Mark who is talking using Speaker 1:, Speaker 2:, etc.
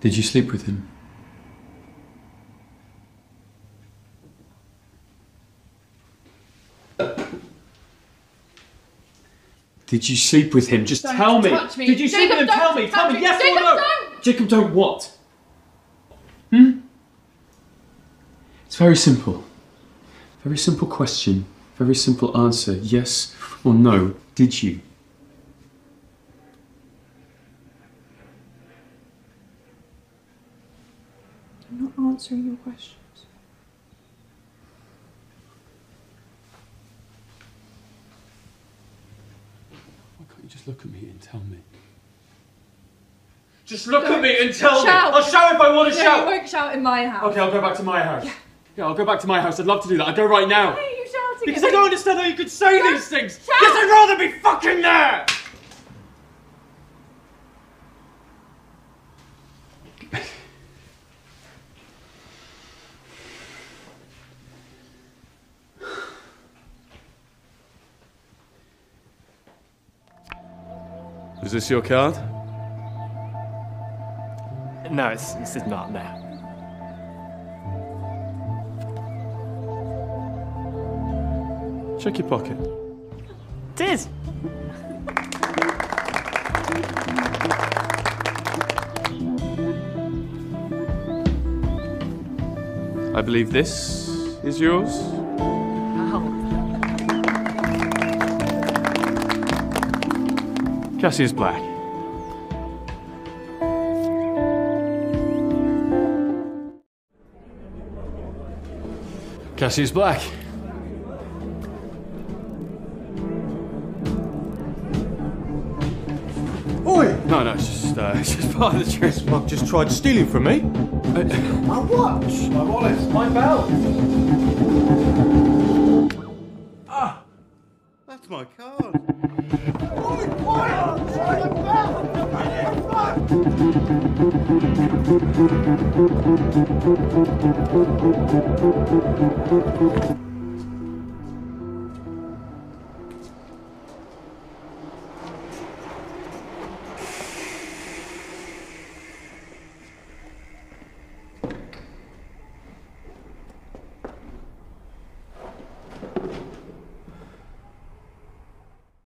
Speaker 1: Did you sleep with him? Did you sleep with him? Just
Speaker 2: Don't
Speaker 1: tell me.
Speaker 2: me.
Speaker 1: Did you sleep
Speaker 2: Jacob,
Speaker 1: with him? Tell me. Tell me.
Speaker 2: me.
Speaker 1: Yes
Speaker 2: Jacob,
Speaker 1: or no?
Speaker 2: don't.
Speaker 1: Jacob, don't what? Hmm? It's very simple. Very simple question. Very simple answer. Yes or no. Did you?
Speaker 2: I'm not answering your questions.
Speaker 1: Why can't you just look at me and tell me? Just look at me and tell
Speaker 2: Shout.
Speaker 1: me. I'll shout if I want to
Speaker 2: No,
Speaker 1: shout.
Speaker 2: you won't shout in my house.
Speaker 1: Okay, I'll go back to my house. Yeah. I'll go back to my house. I'd love to do that. I'd go right now.
Speaker 2: Why are you shouting?
Speaker 1: Because
Speaker 2: at
Speaker 1: I don't understand how you could say
Speaker 2: Shout.
Speaker 1: these things.
Speaker 2: Shout.
Speaker 3: Is this your card?
Speaker 4: No, it's, it's not now.
Speaker 3: Check your pocket.
Speaker 4: It is.
Speaker 3: I believe this is yours. Cassius Black. Cassius Black.
Speaker 5: Oi!
Speaker 3: No, no, it's just, uh, it's just part of the trick.
Speaker 5: This mug just tried stealing from me. My watch! My wallet! My belt! That's my card. Oi!